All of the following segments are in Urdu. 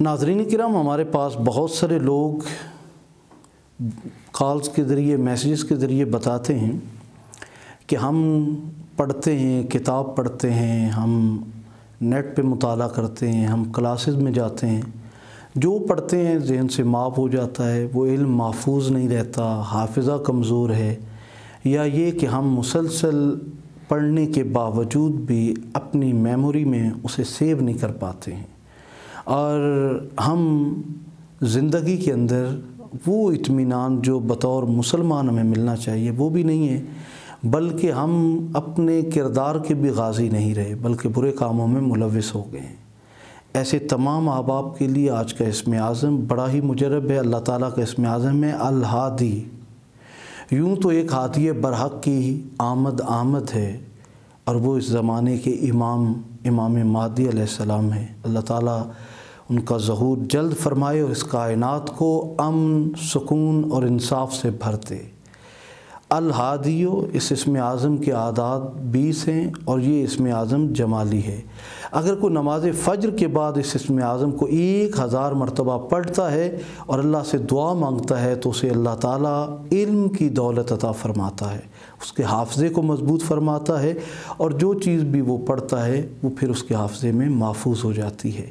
ناظرین کرام، ہمارے پاس بہت سارے لوگ کالز کے ذریعے، میسیجز کے ذریعے بتاتے ہیں کہ ہم پڑھتے ہیں، کتاب پڑھتے ہیں، ہم نیٹ پہ مطالعہ کرتے ہیں، ہم کلاسز میں جاتے ہیں۔ جو پڑھتے ہیں ذہن سے معاف ہو جاتا ہے، وہ علم محفوظ نہیں رہتا، حافظہ کمزور ہے۔ یا یہ کہ ہم مسلسل پڑھنے کے باوجود بھی اپنی میموری میں اسے سیو نہیں کر پاتے ہیں۔ اور ہم زندگی کے اندر وہ اطمینان جو بطور مسلمان ہمیں ملنا چاہیے، وہ بھی نہیں ہے۔ بلکہ ہم اپنے کردار کے بھی غازی نہیں رہے، بلکہ برے کاموں میں ملوث ہو گئے ہیں۔ ایسے تمام احباب کے لیے آج کا اسم اعظم بڑا ہی مجرب ہے، اللہ تعالیٰ کا اسم اعظم ہے، الہادی۔ یوں تو ایک ہادی برحق کی آمد آمد ہے اور وہ اس زمانے کے امام امام مہدی علیہ السلام ہے اللہ تعالیٰ ان کا ظہور جلد فرمائے اور اس کائنات کو امن، سکون اور انصاف سے بھرتے الہادیو، اس اسم اعظم کے عادات بیس ہیں اور یہ اسم اعظم جمالی ہے۔ اگر کوئی نماز فجر کے بعد اس اسم اعظم کو ایک ہزار مرتبہ پڑھتا ہے اور اللہ سے دعا مانگتا ہے تو اسے اللہ تعالیٰ علم کی دولت عطا فرماتا ہے، اس کے حافظے کو مضبوط فرماتا ہے اور جو چیز بھی وہ پڑھتا ہے وہ پھر اس کے حافظے میں محفوظ ہو جاتی ہے۔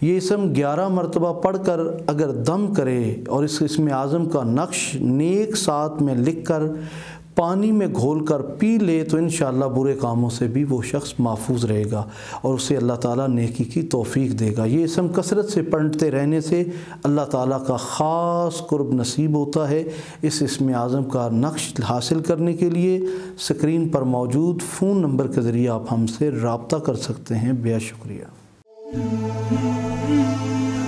یہ اسم گیارہ مرتبہ پڑھ کر اگر دم کرے اور اس اسم اعظم کا نقش نیک ساتھ میں لکھ کر پانی میں گھول کر پی لے تو انشاءاللہ برے کاموں سے بھی وہ شخص محفوظ رہے گا اور اسے اللہ تعالیٰ نیکی کی توفیق دے گا۔ یہ اسم کثرت سے پڑھتے رہنے سے اللہ تعالیٰ کا خاص قرب نصیب ہوتا ہے اس اسم اعظم کا نقش حاصل کرنے کے لیے۔ سکرین پر موجود فون نمبر کے ذریعے آپ ہم سے رابطہ کر سکتے ہیں۔ بے شکریہ۔ mm